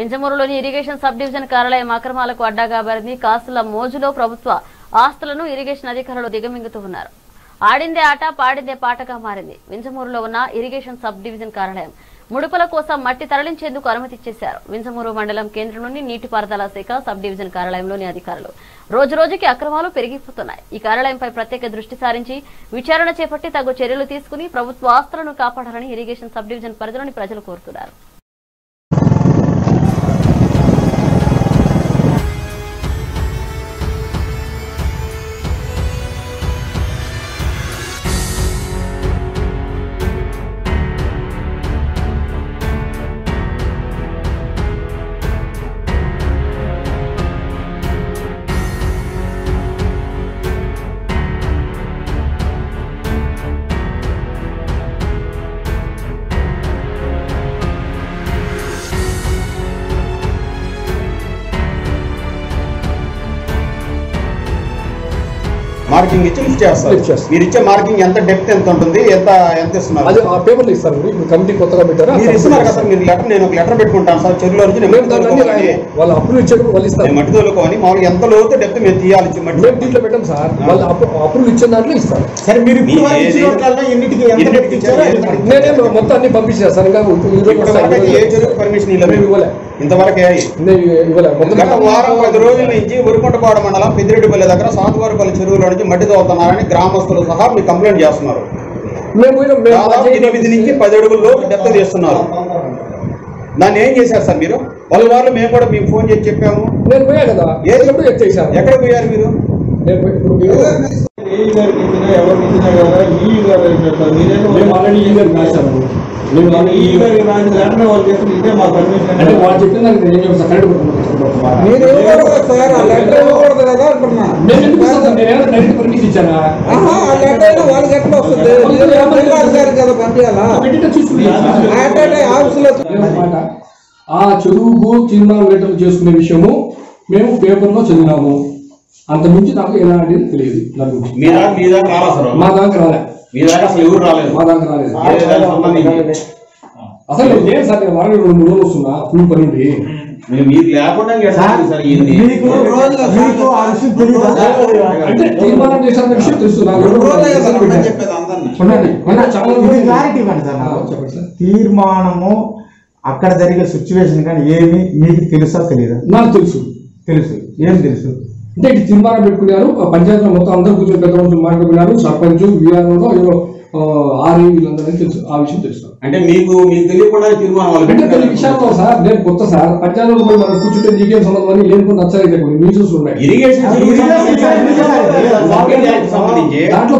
వింజమూరులోని irrigation sub division కార్యాలయం అక్రమాలకు అడ్డాగా మారింది కాసుల మోజులో ప్రభుత్వ ఆస్తులను ఇరిగేషన్ అధికారులు దిగమింగుతూ ఉన్నారు. ఆడిందే ఆట పాడిందే పాటగా మారింది. వింజమూరులో ఉన్న ఇరిగేషన్ సబ్ డివిజన్ కార్యాలయం ముడుపుల కోసం మట్టి తరలించేందుకు అనుమతి ఇచ్చేశారు. వింజమూరు మండలం కేంద్రం నుండి నీటిపారుదల శాఖ సబ్ డివిజన్ కార్యాలయంలోని అధికారులు రోజు రోజుకి అక్రమాలు పెరిగిపోతున్నాయి. ఈ కార్యాలయంపై ప్రత్యేక దృష్టి సారించి విచారణ చేపట్టి తగు చర్యలు తీసుకుని ప్రభుత్వ ఆస్తులను కాపాడాలని ఇరిగేషన్ సబ్ డివిజన్ పరిధిలోని ప్రజలు కోరుతున్నారు. మార్కింగ్ ఇచ్చి లిఫ్ట్ చేస్తారు. లిఫ్ట్ చేస్తారు. మీరు ఇచ్చే మార్కింగ్ ఎంత డెప్త్ ఎంత ఉంటుంది ఎంత ఎంత ఇస్తున్నారు? అది ఆ పేపర్లు ఇస్తారు ఇప్పుడు కమిటీ కొత్తగా పెట్టారు మీరు ఇస్తున్నారు కదా సార్ మీరు లెటర్ నేను ఒక లెటర్ పెట్టుకుంటాను సార్ చెరువులో నుంచి. వాళ్ళు అప్రూవ్ ఇచ్చేటప్పుడు వాళ్ళు ఇస్తారు. మట్టి తోలుకోవాలి మామూలుగా ఎంత లోతు డెప్త్ మేము తీయాలి మట్టి మేము దీంట్లో పెట్టాం సార్. వాళ్ళు అప్రూవ్ ఇచ్చిన దాంట్లో ఇస్తారు. సరే మీరు ఎన్నిటికి ఎంత డబ్బు ఇచ్చారో? ఇచ్చారు? నేనే మొత్తం అన్ని పంపించాను సార్. ఇంకా ఏ చెరువు పర్మిషన్ ఇవ్వలేదు. ఇవ్వలే. ఇంతవరకు ఏ నేను ఇవ్వలే. మొత్తం గత వారం పది రోజుల నుంచి ఉరుకుంటపాడు మండలం పెద్దిరెడ్డిపల్లి దగ్గర సాతువారిపల్లి చెరువులో నుంచి మట్టి తోలుతున్నారని గ్రామస్తులు సహా మీకు కంప్లైంట్ చేస్తున్నారు. మేము మేము దాదాపు ఎనిమిది నుంచి పది అడుగుల్లో డెప్త్ తీస్తున్నారు దాన్ని ఏం చేశారు సార్ మీరు? వాళ్ళ వాళ్ళు మేము కూడా మీకు ఫోన్ చేసి చెప్పాము. నేను పోయా కదా? ఎక్కడ పోయారు మీరు? మీరు మేము ఆల్రెడీ ఈ గారికి మేము ఈ గారికి రాసిన వాళ్ళు చెప్పి ఇదే మా పర్మిషన్ అంటే వాళ్ళు చెప్పిన దానికి ఏం మీరు కదా అంటున్నా డైరెక్ట్ పర్మిషన్ ఇచ్చానా? ఆ వాళ్ళకి ఎట్లా వస్తుంది. అధికారి కదా పంపించాలా? ఆఫీసులో చెరువుకు తీర్మానం లెటర్ చేసుకునే విషయము మేము పేపర్లో చదివినాము. అంత మించి నాకు ఎలాంటిది తెలియదు. మీ దాకా మీ దాకా రాలా. మా దాకా రాలేదు. అసలు నేను లేదు సార్ నేను వారం రెండు మూడు రోజులు వస్తున్నా ఫుల్ పని ఉంది మీరు మీరు లేకుండా ఇంకా ఎట్లా ఉంది సార్ ఏంది మీకు మీకు ఆ విషయం తెలియదా? అంటే తీర్మానం చేసిన విషయం తెలుసు నాకు రెండు రోజులే కదా రిజల్ట్ పెట్టాను. చెప్పేది అందరినీ ఉండండి. ఉండండి. చాలా ఇది ఉంది. క్లారిటీ ఇవ్వండి సార్ ఆ, నాకు. చెప్పండి సార్ తీర్మానము అక్కడ జరిగే సిచ్యువేషన్ కానీ ఏమి మీకు తెలుసా తెలియదా నాకు తెలుసు తెలుసు ఏం తెలుసు అంటే ఇటు తీర్మానం పెట్టుకున్నారు ఆ పంచాయతీలో మొత్తం అందరూ కూర్చొని పెద్ద మనుషులు మాట్లాడుకున్నారు సర్పంచ్ విఆర్ఓ ఆర్ఏ వీళ్ళందరికీ తెలుసు ఆ విషయం తెలుసు. అంటే మీకు మీకు తెలియకుండా తీర్మానం అంటే కొన్ని పెట్టారు. విషయాల్లో సార్ నేను కొత్త సార్ పోయి మనం కూర్చుంటే నీకేం సంబంధం అని నచ్చలేదు కొన్ని న్యూసెస్ ఉన్నాయి ఇరిగేషన్ అది ఇరిగేషన్ సంబంధించి సంబంధించి సంబంధించి. దాంట్లో